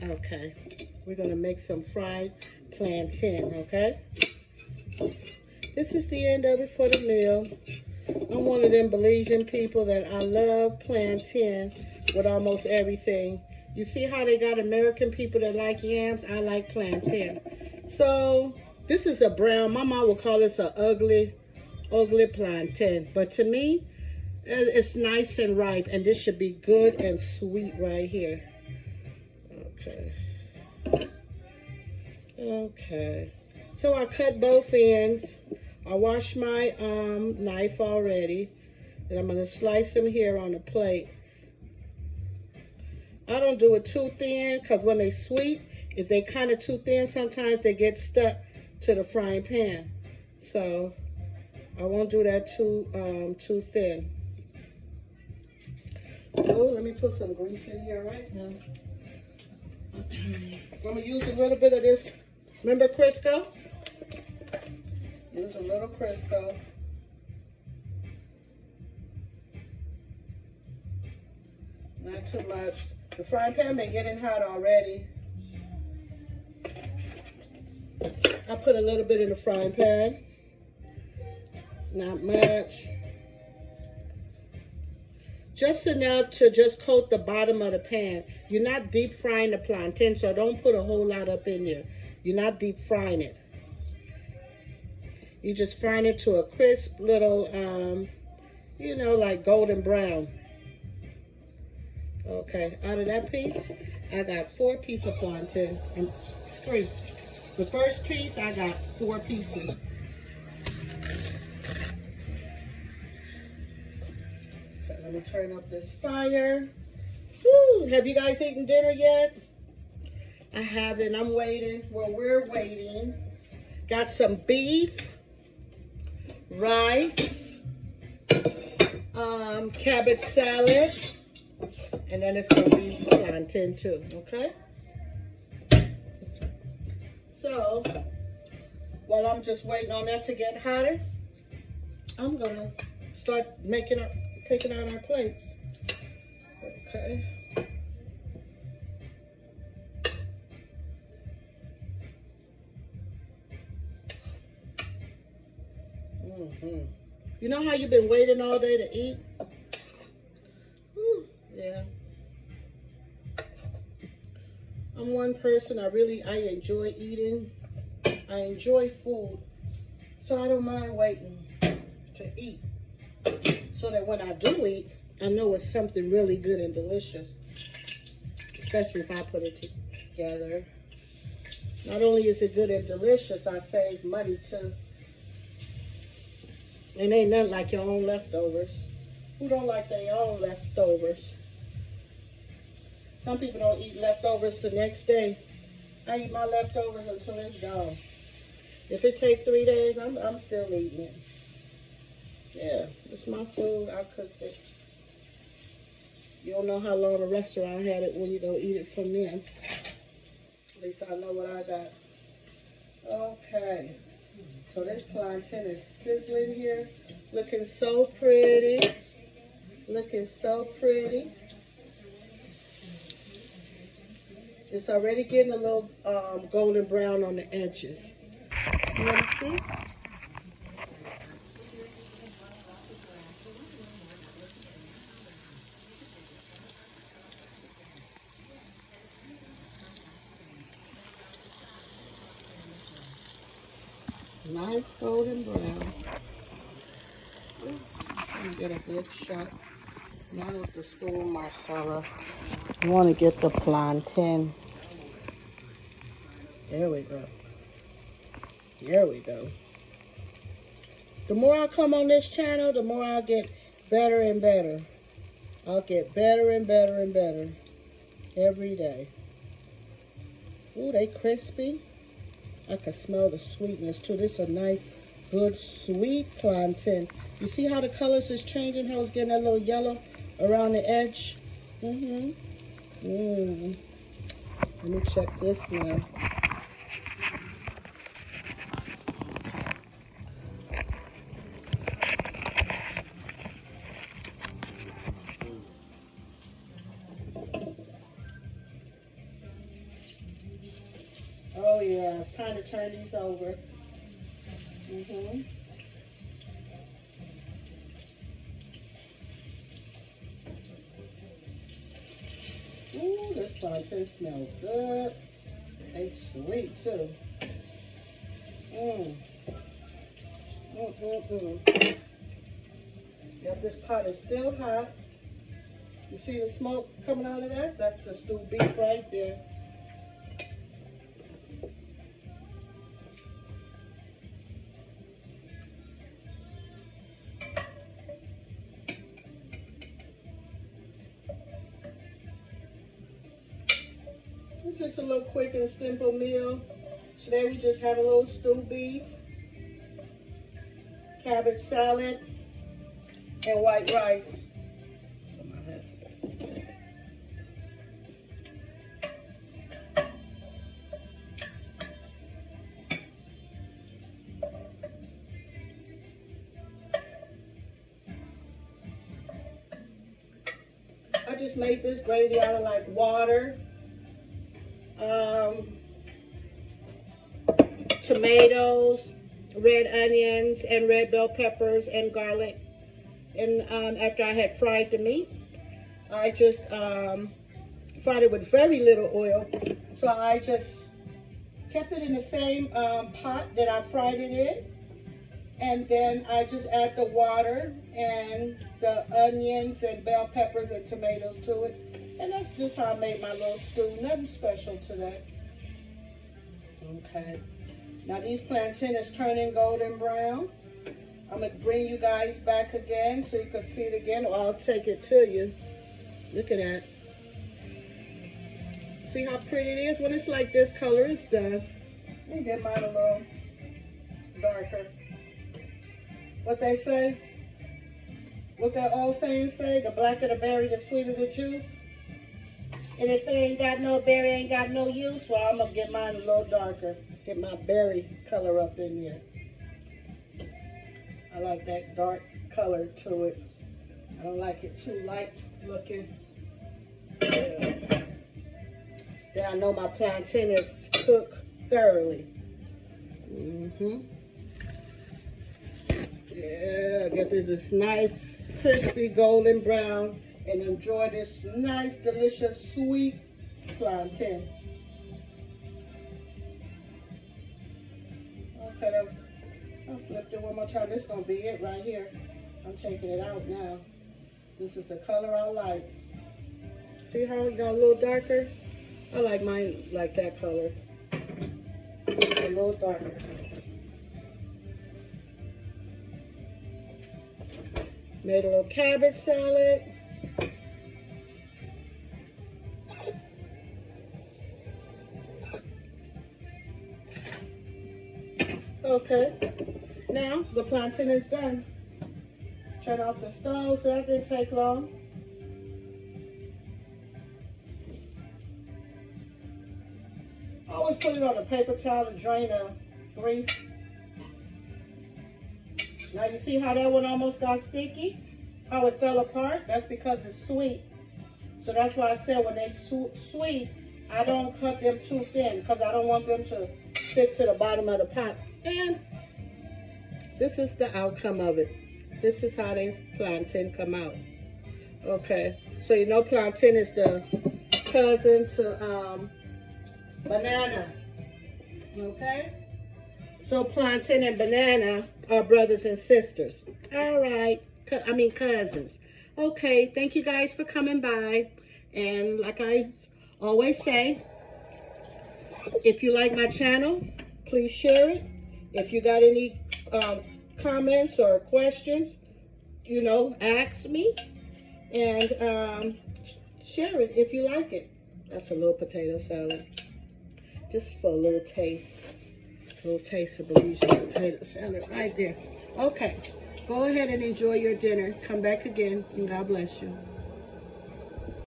Okay, we're gonna make some fried plantain, okay? This is the end of it for the meal. I'm one of them Belizean people that I love plantain with almost everything. You see how they got American people that like yams? I like plantain. So this is a brown, my mom would call this a ugly, ugly plantain. But to me, it's nice and ripe and this should be good and sweet right here. Okay. Okay. So I cut both ends. I washed my um, knife already. And I'm going to slice them here on the plate. I don't do it too thin because when they sweet, if they kind of too thin, sometimes they get stuck to the frying pan. So I won't do that too um, too thin. Oh, let me put some grease in here right now. I'm going to use a little bit of this. Remember Crisco? Use a little Crisco. Not too much. The frying pan been getting hot already. I put a little bit in the frying pan. Not much. Just enough to just coat the bottom of the pan. You're not deep frying the plantain, so don't put a whole lot up in there. You're not deep frying it. You just frying it to a crisp little, um, you know, like golden brown. Okay, out of that piece, I got four pieces of plantain and three. The first piece, I got four pieces. Let me turn up this fire. Woo, have you guys eaten dinner yet? I haven't, I'm waiting. Well, we're waiting. Got some beef, rice, um, cabbage salad, and then it's to be plantain too, okay? So, while I'm just waiting on that to get hotter, I'm to start making our, taking out our plates. Okay. Mm -hmm. You know how you've been waiting all day to eat? Whew, yeah. I'm one person, I really, I enjoy eating. I enjoy food. So I don't mind waiting to eat. So that when I do eat, I know it's something really good and delicious. Especially if I put it together. Not only is it good and delicious, I save money too. And ain't nothing like your own leftovers. Who don't like their own leftovers? Some people don't eat leftovers the next day. I eat my leftovers until it's gone. If it takes three days, I'm, I'm still eating it. Yeah, it's my food. I cooked it. You don't know how long the restaurant had it when you don't eat it from them. At least I know what I got. Okay. So this plantain is sizzling here. Looking so pretty. Looking so pretty. It's already getting a little um, golden brown on the edges. You want to see? Nice golden brown. Get a good shot. Not with the spoon, Marcella. I want to get the plantain. There we go. There we go. The more I come on this channel, the more I'll get better and better. I'll get better and better and better every day. Ooh, they crispy. I can smell the sweetness too. This is a nice, good, sweet plantain. You see how the colors is changing? How it's getting a little yellow around the edge? Mm-hmm. Mmm. Let me check this now. Yeah, it's to turn these over. Mm-hmm. Ooh, this plantain smells good. It's sweet too. Mmm. Mm, mm, mm. Yep, this pot is still hot. You see the smoke coming out of that? That's the stewed beef right there. A little quick and simple meal. Today we just had a little stewed beef, cabbage salad, and white rice. I just made this gravy out of like water, um, tomatoes, red onions, and red bell peppers and garlic. And um, after I had fried the meat, I just um, fried it with very little oil. So I just kept it in the same um, pot that I fried it in. And then I just add the water and the onions and bell peppers and tomatoes to it. And that's just how I made my little stew. Nothing special today. Okay. Now these plantain is turning golden brown. I'm going to bring you guys back again so you can see it again. Or I'll take it to you. Look at that. See how pretty it is? When it's like this color, it's done. Let me get mine a little darker. What they say? What that old saying say? The blacker the berry, the sweeter the juice. And if it ain't got no berry, ain't got no use, well, I'm going to get mine a little darker. Get my berry color up in here. I like that dark color to it. I don't like it too light looking. Then I know my plantain is cooked thoroughly. Mm-hmm. Yeah, get this, this nice, crispy, golden brown and enjoy this nice, delicious, sweet plantain. Okay, I'll flip it one more time. This is going to be it right here. I'm taking it out now. This is the color I like. See how it got a little darker? I like mine like that color. A little darker. Made a little cabbage salad. Okay, now the plantain is done. Turn off the stove so that didn't take long. Always put it on a paper towel to drain the grease. Now you see how that one almost got sticky? How it fell apart? That's because it's sweet. So that's why I said when they sweet, I don't cut them too thin because I don't want them to stick to the bottom of the pot. And this is the outcome of it. This is how this plantain come out. Okay, so you know plantain is the cousin to um, banana. Okay, so plantain and banana are brothers and sisters. All right, I mean cousins. Okay, thank you guys for coming by. And like I always say, if you like my channel, please share it. If you got any um, comments or questions, you know, ask me and um, share it if you like it. That's a little potato salad. Just for a little taste. A little taste of Belizean potato salad right there. Okay, go ahead and enjoy your dinner. Come back again and God bless you.